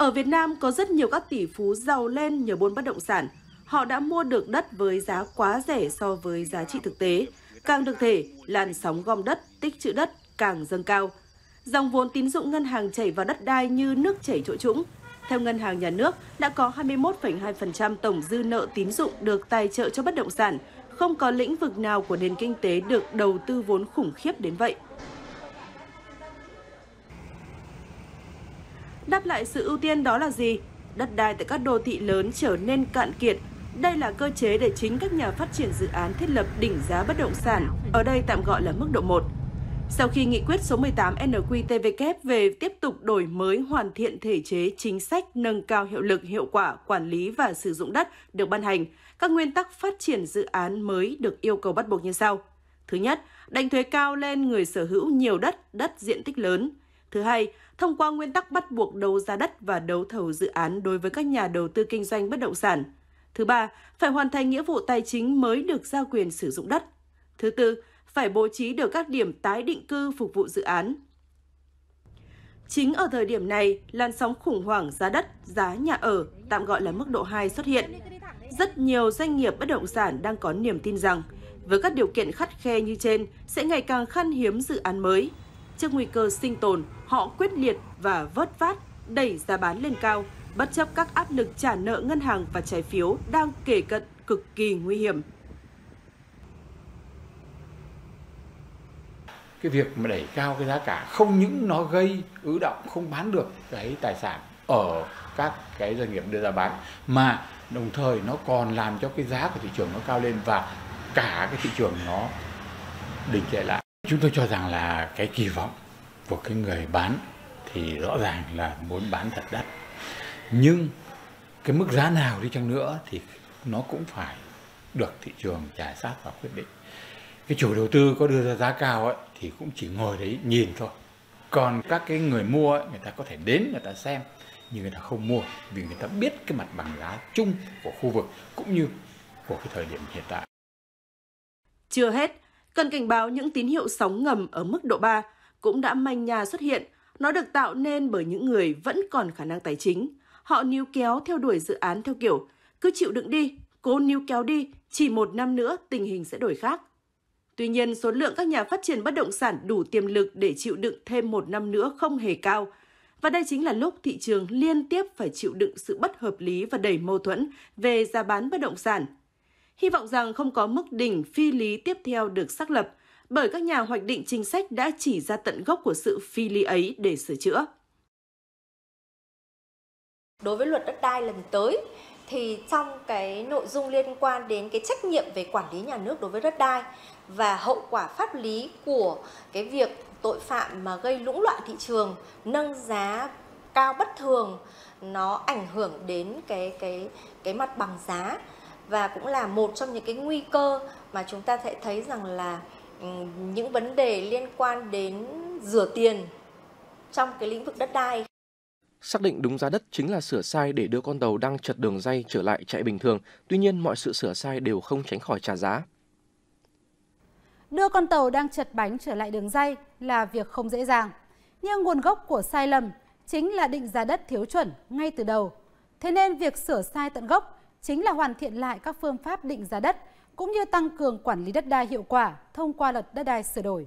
Ở Việt Nam có rất nhiều các tỷ phú giàu lên nhờ buôn bất động sản. Họ đã mua được đất với giá quá rẻ so với giá trị thực tế. Càng được thể, làn sóng gom đất, tích trữ đất càng dâng cao. Dòng vốn tín dụng ngân hàng chảy vào đất đai như nước chảy chỗ trũng. Theo Ngân hàng Nhà nước, đã có 21,2% tổng dư nợ tín dụng được tài trợ cho bất động sản. Không có lĩnh vực nào của nền kinh tế được đầu tư vốn khủng khiếp đến vậy. Đáp lại sự ưu tiên đó là gì? Đất đai tại các đô thị lớn trở nên cạn kiệt. Đây là cơ chế để chính các nhà phát triển dự án thiết lập đỉnh giá bất động sản, ở đây tạm gọi là mức độ 1. Sau khi nghị quyết số 18 NQTVK về tiếp tục đổi mới hoàn thiện thể chế chính sách nâng cao hiệu lực hiệu quả quản lý và sử dụng đất được ban hành, các nguyên tắc phát triển dự án mới được yêu cầu bắt buộc như sau. Thứ nhất, đánh thuế cao lên người sở hữu nhiều đất, đất diện tích lớn. Thứ hai, thông qua nguyên tắc bắt buộc đấu giá đất và đấu thầu dự án đối với các nhà đầu tư kinh doanh bất động sản. Thứ ba, phải hoàn thành nghĩa vụ tài chính mới được giao quyền sử dụng đất. Thứ tư, phải bố trí được các điểm tái định cư phục vụ dự án. Chính ở thời điểm này, làn sóng khủng hoảng giá đất, giá nhà ở, tạm gọi là mức độ 2 xuất hiện. Rất nhiều doanh nghiệp bất động sản đang có niềm tin rằng, với các điều kiện khắt khe như trên, sẽ ngày càng khan hiếm dự án mới. Trước nguy cơ sinh tồn, họ quyết liệt và vớt vát, đẩy giá bán lên cao, bất chấp các áp lực trả nợ ngân hàng và trái phiếu đang kể cận cực kỳ nguy hiểm. cái việc mà đẩy cao cái giá cả không những nó gây ứ động không bán được cái tài sản ở các cái doanh nghiệp đưa ra bán mà đồng thời nó còn làm cho cái giá của thị trường nó cao lên và cả cái thị trường nó đình trệ lại chúng tôi cho rằng là cái kỳ vọng của cái người bán thì rõ ràng là muốn bán thật đắt. Nhưng cái mức giá nào đi chăng nữa thì nó cũng phải được thị trường trả sát và quyết định. Cái chủ đầu tư có đưa ra giá cao ấy thì cũng chỉ ngồi đấy nhìn thôi. Còn các cái người mua ấy, người ta có thể đến người ta xem nhưng người ta không mua vì người ta biết cái mặt bằng giá chung của khu vực cũng như của cái thời điểm hiện tại. Chưa hết, cần cảnh báo những tín hiệu sóng ngầm ở mức độ 3 cũng đã manh nha xuất hiện. Nó được tạo nên bởi những người vẫn còn khả năng tài chính. Họ níu kéo theo đuổi dự án theo kiểu cứ chịu đựng đi, cố níu kéo đi, chỉ một năm nữa tình hình sẽ đổi khác. Tuy nhiên, số lượng các nhà phát triển bất động sản đủ tiềm lực để chịu đựng thêm một năm nữa không hề cao. Và đây chính là lúc thị trường liên tiếp phải chịu đựng sự bất hợp lý và đầy mâu thuẫn về giá bán bất động sản. Hy vọng rằng không có mức đỉnh phi lý tiếp theo được xác lập, bởi các nhà hoạch định chính sách đã chỉ ra tận gốc của sự phi lý ấy để sửa chữa. Đối với luật đất đai lần tới, thì trong cái nội dung liên quan đến cái trách nhiệm về quản lý nhà nước đối với đất đai và hậu quả pháp lý của cái việc tội phạm mà gây lũng loạn thị trường, nâng giá cao bất thường nó ảnh hưởng đến cái cái cái mặt bằng giá và cũng là một trong những cái nguy cơ mà chúng ta sẽ thấy rằng là những vấn đề liên quan đến rửa tiền trong cái lĩnh vực đất đai Xác định đúng giá đất chính là sửa sai để đưa con tàu đang chật đường dây trở lại chạy bình thường, tuy nhiên mọi sự sửa sai đều không tránh khỏi trả giá. Đưa con tàu đang chật bánh trở lại đường dây là việc không dễ dàng. Nhưng nguồn gốc của sai lầm chính là định giá đất thiếu chuẩn ngay từ đầu. Thế nên việc sửa sai tận gốc chính là hoàn thiện lại các phương pháp định giá đất, cũng như tăng cường quản lý đất đai hiệu quả thông qua luật đất đai sửa đổi.